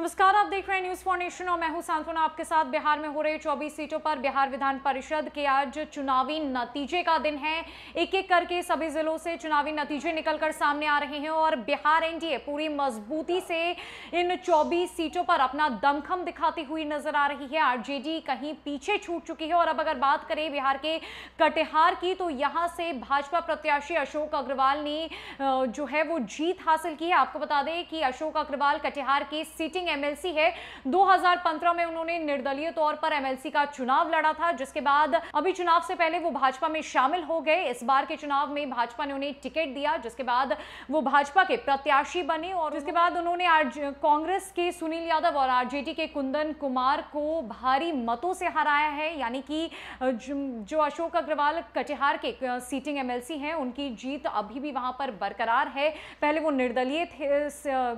नमस्कार, आप देख रहे हैं न्यूज़ फाउंडेशन और मैं हूँ सांत्वना। आपके साथ बिहार में हो रहे 24 सीटों पर बिहार विधान परिषद के आज चुनावी नतीजे का दिन है। एक एक करके सभी जिलों से चुनावी नतीजे निकलकर सामने आ रहे हैं और बिहार एनडीए पूरी मजबूती से इन 24 सीटों पर अपना दमखम दिखाती हुई नज़र आ रही है। आरजेडी कहीं पीछे छूट चुकी है और अब अगर बात करें बिहार के कटिहार की तो यहाँ से भाजपा प्रत्याशी अशोक अग्रवाल ने जो है वो जीत हासिल की है। आपको बता दें कि अशोक अग्रवाल कटिहार की सीटिंग एमएलसी है। 2015 में उन्होंने निर्दलीय तौर पर एमएलसी का चुनाव लड़ा था, जिसके बाद अभी चुनाव से पहले वो भाजपा में शामिल हो गए। इस बार के चुनाव में भाजपा ने उन्हें टिकट दिया, जिसके बाद वो भाजपा के प्रत्याशी बने और उसके बाद उन्होंने आज कांग्रेस के सुनील यादव और आरजेडी के कुंदन कुमार को भारी मतों से हराया है। यानी कि जो अशोक अग्रवाल कटिहार के सीटिंग एमएलसी हैं, उनकी जीत अभी भी वहाँ पर बरकरार है। पहले वो निर्दलीय थे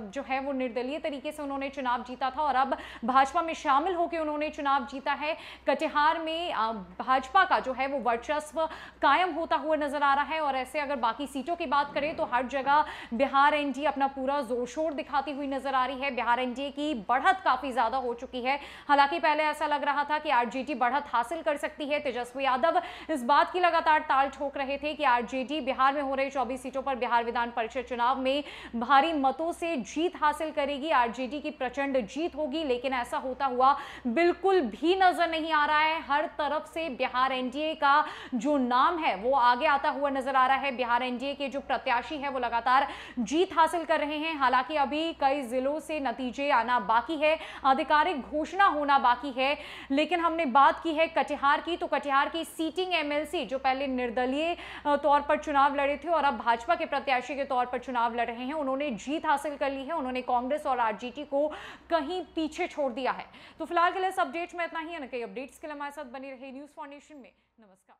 जो है वो निर्दलीय तरीके से उन्होंने चुनाव जीता था और अब भाजपा में शामिल होकर उन्होंने चुनाव जीता है। कटिहार में भाजपा का जो है वो वर्चस्व कायम होता हुआ नज़र आ रहा है और ऐसे अगर बाकी सीटों की बात करें तो हर जगह बिहार एनडीए अपना पूरा ज़ोर शोर दिखाती हुई नज़र आ रही है। बिहार एनडीए की बढ़त काफ़ी ज़्यादा हो चुकी है। हालाँकि पहले ऐसा लग रहा था कि आरजेडी बढ़त हासिल कर सकती है। तेजस्वी यादव इस बात की लगातार ताल ठोक रहे थे कि आरजेडी बिहार में हो रहे चौबीस सीटों पर बिहार विधान परिषद चुनाव में भारी मतों से जीत हासिल करेगी। आरजेडी की प्रचंड जीत होगी, लेकिन ऐसा होता हुआ बिल्कुल भी नज़र नहीं आ रहा है। हर तरफ़ से बिहार एनडीए का जो नाम है, वो आगे आता हुआ नज़र आ रहा है। बिहार एनडीए के जो प्रत्याशी है, वो लगातार जीत हासिल कर रहे हैं। हालाँकि अभी कई जिलों से नतीजे आना बाकी है। आधिकारिक घोषणा होना बाकी है। लेकिन हमने बात की है कटिहार की तो कटिहार की सीटिंग एमएलसी, जो पहले निर्दलीय तौर पर चुनाव लड़े थे और अब भाजपा के प्रत्याशी के तौर पर चुनाव लड़ रहे हैं, उन्होंने जीत हासिल कर ली है। उन्होंने कांग्रेस और आरजेडी को कहीं पीछे छोड़ दिया है। तो फ़िलहाल के लिए इस अपडेट में इतना ही। है ना कई अपडेट्स के लिए हमारे साथ बनी रही न्यूज़ फाउंडेशन में। नमस्कार।